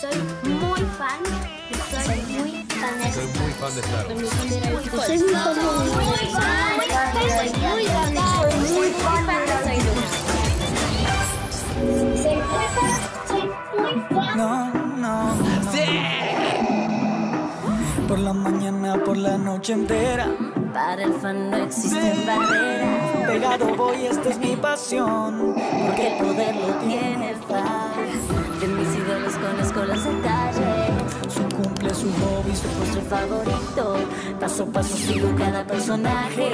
soy muy fan. Soy muy fan de Soy muy fan de Star Wars. Soy muy fan de Muy fan. Soy muy fan de Soy muy fan de Soy muy fan. Soy muy fan. No, no, no. Por la mañana, por la noche entera. Para el fan no existen barreras. Pegado voy, esta es mi pasión. Porque el poder lo tiene el fan. Su hobby, su Nuestro favorito. Paso a paso sigo cada personaje.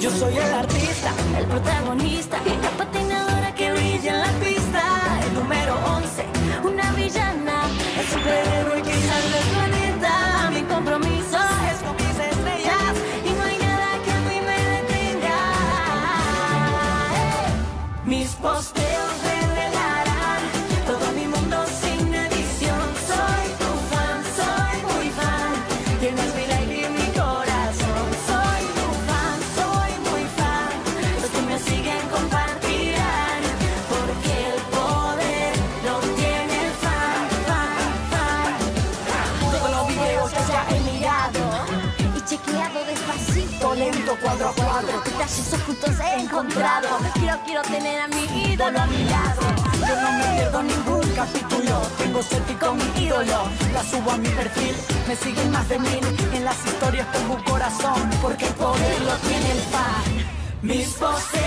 Yo soy el artista, El protagonista, la patinadora que brilla en la pista. El número 11, una villana. El superhéroe que salva el planeta. Mi compromiso es con mis estrellas. Y no hay nada que a mí me detenga. Mis posteos lento, cuadro a cuadro. Detalles ocultos he encontrado. Quiero, quiero tener a mi ídolo a mi lado. Yo no me pierdo ningún capítulo. Tengo selfie con mi ídolo. La subo a mi perfil. Me siguen más de mil. En las historias pongo un corazón. Porque el poder lo tiene el fan. Mis le